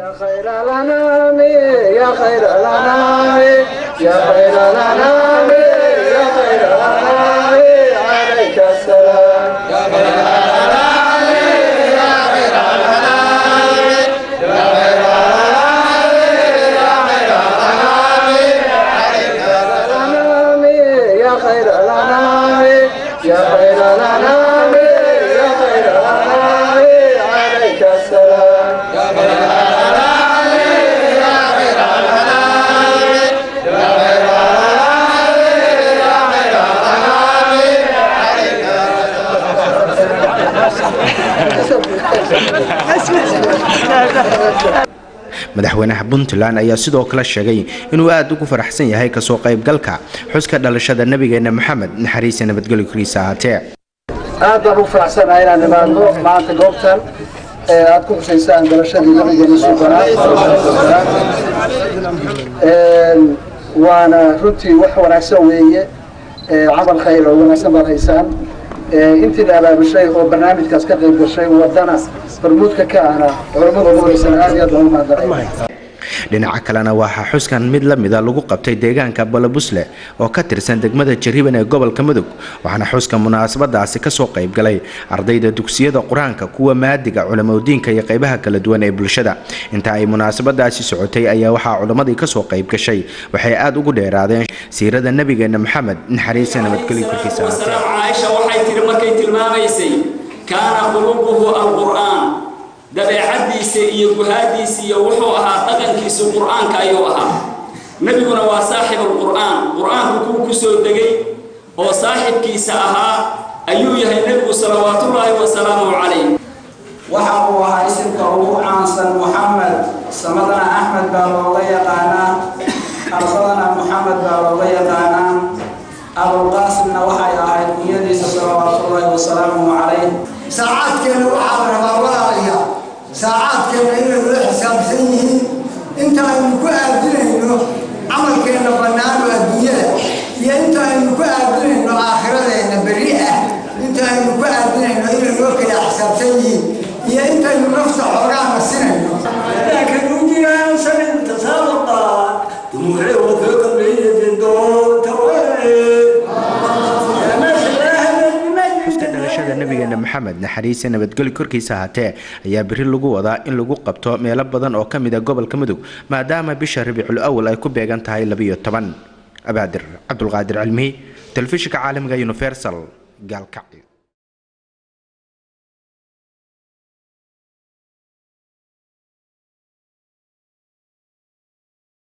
يا خير الأنام يا خير الأنام يا خير الأنام يا خير الأنام عليك السلام يا خير الأنام يا خير الأنام يا خير الأنام يا خير الأنام عليك السلام يا خير الأنام يا خير الأنام madaxweynaha puntland ayaa sidoo kale sheegay inuu aada ugu faraxsan yahay ka soo qaybgalka xuska dhalashada nabigeena maxamed naxariisa nabadgelyo koriisa ahaatee. Aad baan u faraxsanahay inaan imaadno maanta goobtan ee aad ku xusaysaan dhalashadii nabigeena suubanaa waana runtii wax wanaagsan weeye ee camal khayr oo wanaagsan baad haysaan intiina abaabushay oo barnaamijkaas ka qayb gashay wadana barmuudka ka ahna culamada ugu horeysan aad iyo aad baan u mahadnaqay dhinaca kalena waxaa xuskan mid la mida lagu qabtay deegaanka balabusle oo ka tirsan degmada jariban ee gobolka mudug waxaana xuska munaasabadaasi ka soo qaybgalay ardayda dugsiyada qur'aanka kuwa maadiga culamadiinka iyo qeybaha kala duwan ee bulshada. Inta ay munaasabadaasi socotay ayaa waxaa culammadii ka soo qayb gashay waxay aada ugu dheeraadeen siirada nabigeena maxamed naxariisa nabadgelyo korkiisa حديثه إيه جهاديسي يوحوها طقن كيس القرآن كأيوها نبي قنا وصاحب القرآن القرآن هو كوسو الدقي هو صاحب كيسها أيوه يا النبي صلى الله عليه وسلم عليه وحبوها اسم كروه عنصر محمد سمدنا أحمد بن الله يقانا أرسلنا محمد بن الله يقانا أبو القاسم نوحى يا عيد ميدي صلى الله عليه وسلم عليه nabigeena maxamed naxariisa nabadgelyo korkiisa ahaatee ayaa beri lagu wadaa in lagu qabto meelo badan oo ka mid a gobolka mudug maadaama bisha rabiicul awal ay ku beegan tahay labiyo toban. Abaadir cabdulqaadir cilmihi telefishinka caalamiga universal gaalkacyo